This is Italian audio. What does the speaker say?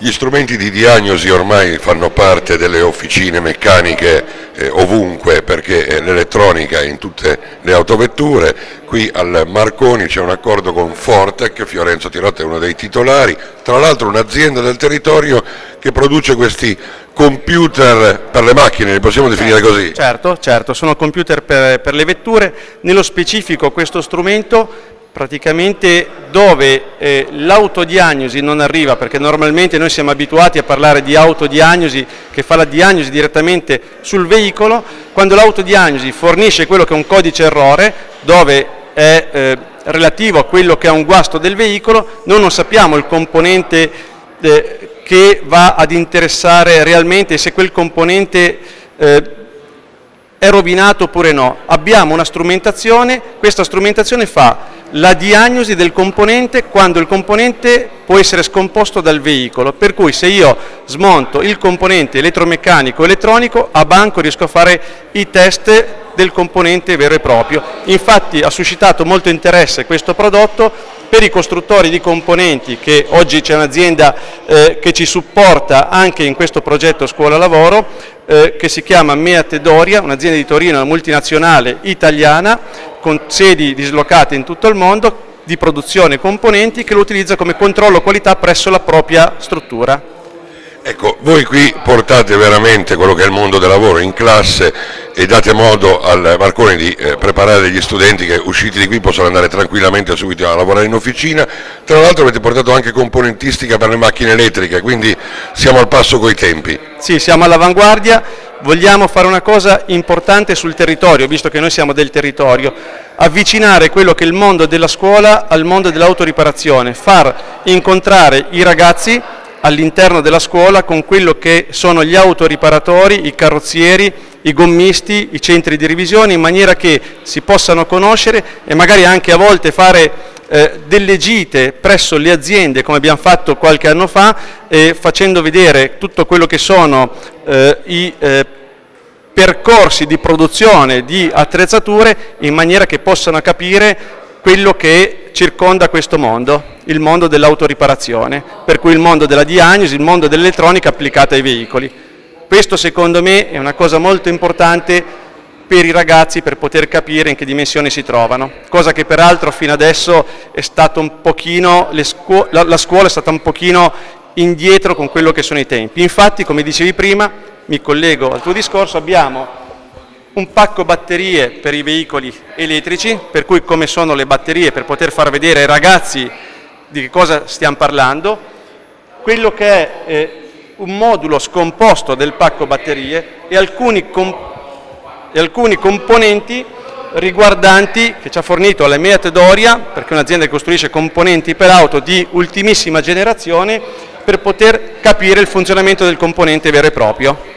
Gli strumenti di diagnosi ormai fanno parte delle officine meccaniche eh, ovunque perché eh, l'elettronica è in tutte le autovetture, qui al Marconi c'è un accordo con Fortec, Fiorenzo Tirotta è uno dei titolari, tra l'altro un'azienda del territorio che produce questi computer per le macchine, li possiamo definire così? Certo, certo, sono computer per, per le vetture, nello specifico questo strumento praticamente dove eh, l'autodiagnosi non arriva, perché normalmente noi siamo abituati a parlare di autodiagnosi che fa la diagnosi direttamente sul veicolo, quando l'autodiagnosi fornisce quello che è un codice errore, dove è eh, relativo a quello che è un guasto del veicolo, noi non sappiamo il componente eh, che va ad interessare realmente se quel componente eh, è rovinato oppure no. Abbiamo una strumentazione, questa strumentazione fa la diagnosi del componente quando il componente può essere scomposto dal veicolo, per cui se io smonto il componente elettromeccanico elettronico a banco riesco a fare i test del componente vero e proprio. Infatti ha suscitato molto interesse questo prodotto per i costruttori di componenti che oggi c'è un'azienda eh, che ci supporta anche in questo progetto scuola lavoro eh, che si chiama Meate Doria, un'azienda di Torino, una multinazionale italiana con sedi dislocate in tutto il mondo di produzione componenti che lo utilizza come controllo qualità presso la propria struttura. Ecco, voi qui portate veramente quello che è il mondo del lavoro in classe e date modo al Marconi di eh, preparare degli studenti che usciti di qui possono andare tranquillamente subito a lavorare in officina. Tra l'altro avete portato anche componentistica per le macchine elettriche, quindi siamo al passo coi tempi. Sì, siamo all'avanguardia, vogliamo fare una cosa importante sul territorio, visto che noi siamo del territorio, avvicinare quello che è il mondo della scuola al mondo dell'autoriparazione, far incontrare i ragazzi all'interno della scuola con quello che sono gli autoriparatori, i carrozzieri, i gommisti, i centri di revisione, in maniera che si possano conoscere e magari anche a volte fare eh, delle gite presso le aziende come abbiamo fatto qualche anno fa eh, facendo vedere tutto quello che sono eh, i eh, percorsi di produzione di attrezzature in maniera che possano capire quello che circonda questo mondo, il mondo dell'autoriparazione, per cui il mondo della diagnosi, il mondo dell'elettronica applicata ai veicoli. Questo secondo me è una cosa molto importante per i ragazzi per poter capire in che dimensione si trovano, cosa che peraltro fino adesso è stato un pochino, scuo la, la scuola è stata un pochino indietro con quello che sono i tempi. Infatti, come dicevi prima, mi collego al tuo discorso, abbiamo un pacco batterie per i veicoli elettrici, per cui come sono le batterie per poter far vedere ai ragazzi di che cosa stiamo parlando, quello che è eh, un modulo scomposto del pacco batterie e alcuni, com e alcuni componenti riguardanti che ci ha fornito la Meat Doria, perché è un'azienda che costruisce componenti per auto di ultimissima generazione, per poter capire il funzionamento del componente vero e proprio.